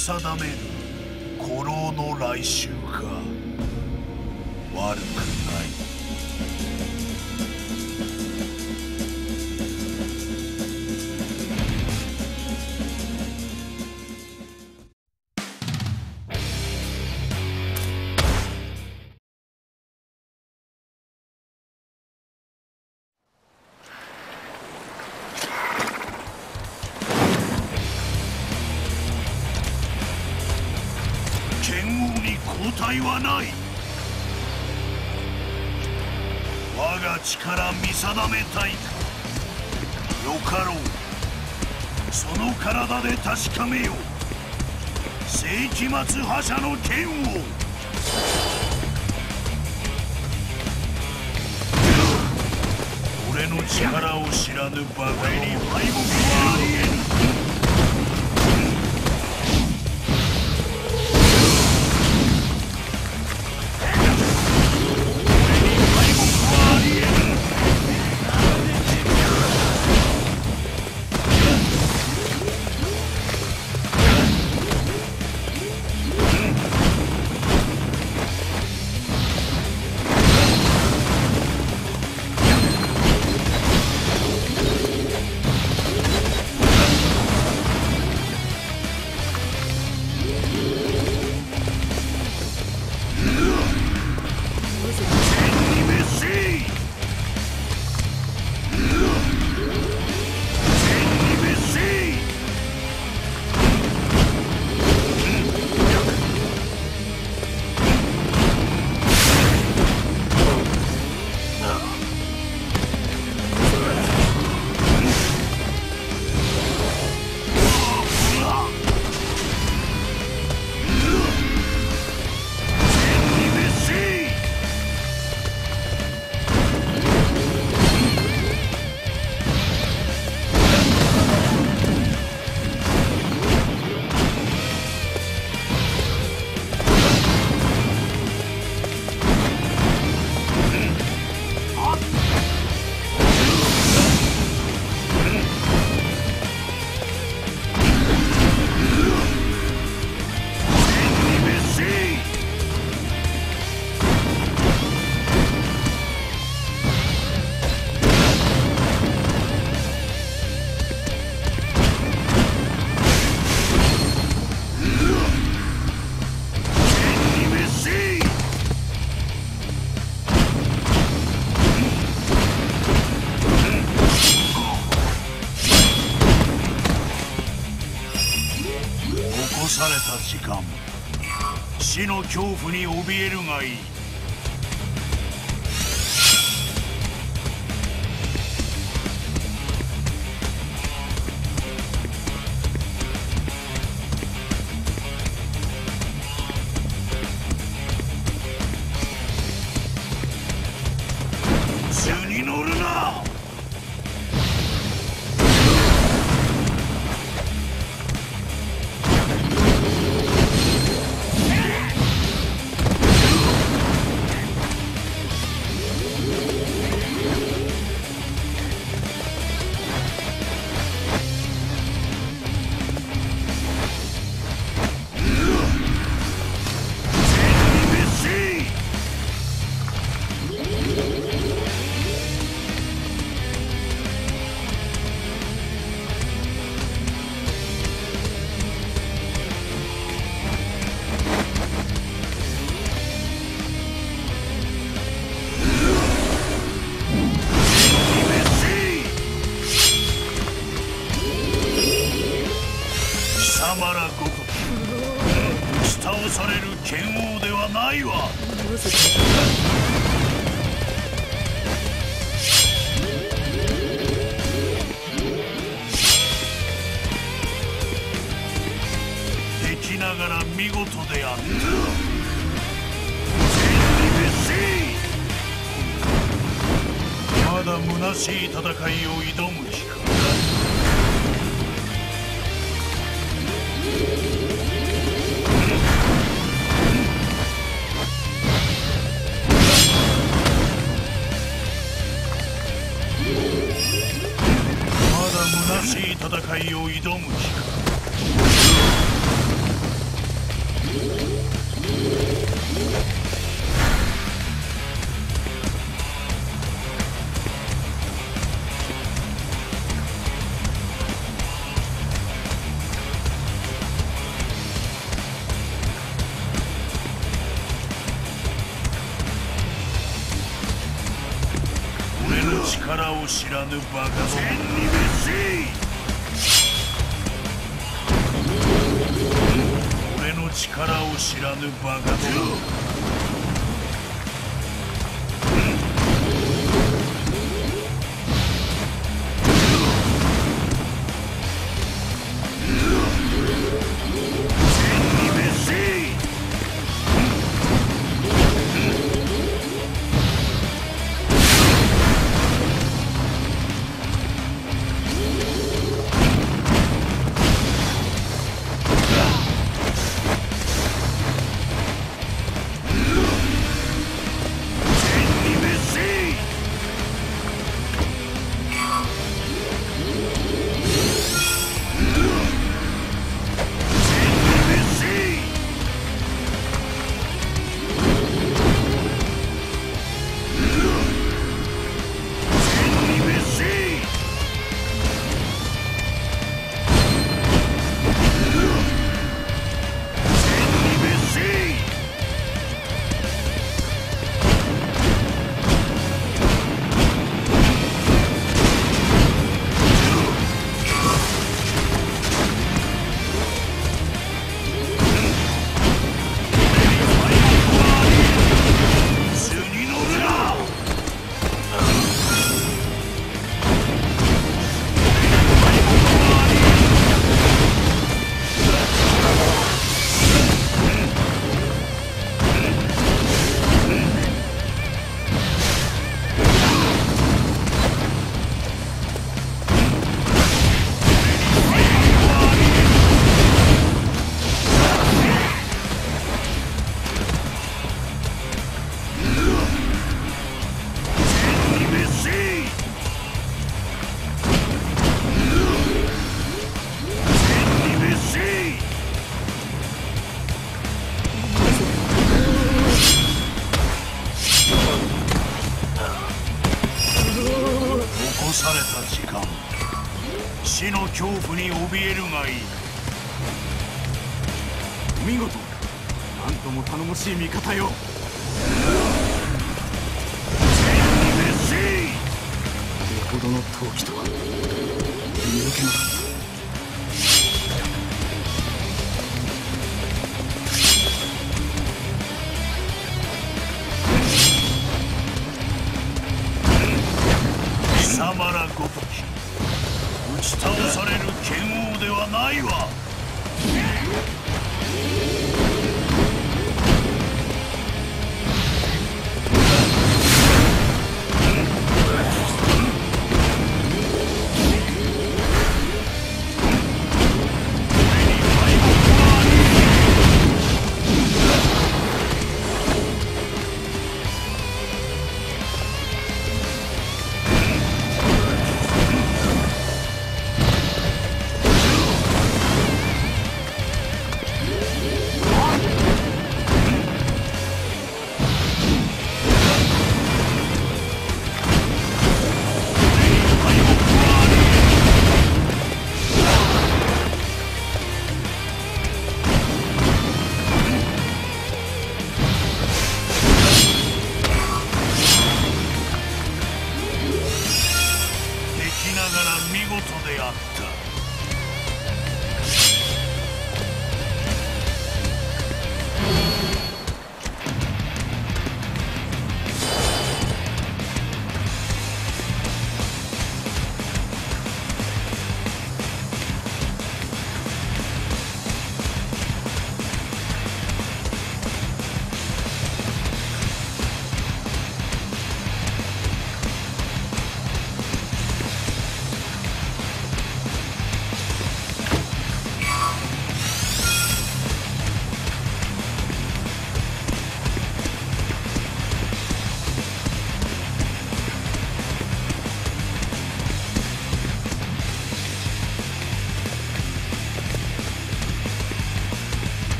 定める古老の来襲力見定めたい。よかろう。その体で確かめよう。世紀末覇者の剣を。俺の力を知らぬバカに敗北はありえぬ。死の恐怖に怯えるがいい。ないわ。挑む気か力を知らぬバカを知ないわ。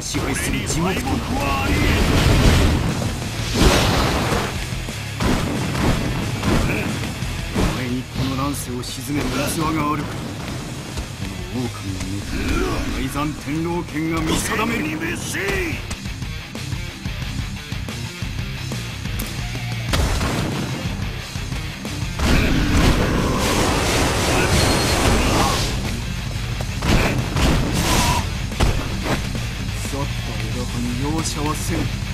が支配する地獄となるはあり前にこの乱世を鎮める器があるからこの狼を抜く大山天狼剣が見定める。soon.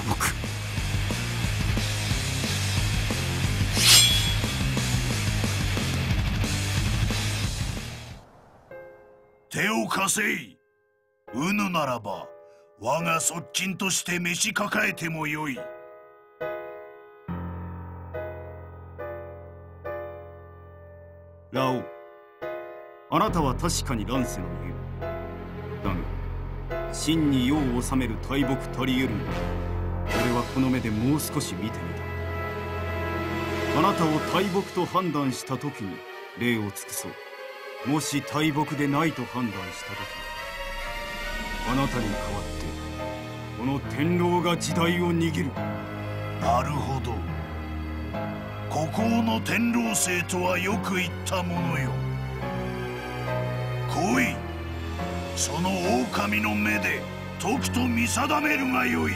する巨木手を貸せい。うぬならば我が側近として召し抱えてもよい。ラオウ。あなたは確かに乱世の言う。だが真に世を治める大木足り得るのだ俺はこの目でもう少し見てみた。あなたを大木と判断した時に礼を尽くそう。もし大木でないと判断した時あなたに代わってこの天狼が時代を握る。なるほど。孤高の天狼星とはよく言ったものよ。来い。その狼の目でとくと見定めるがよい。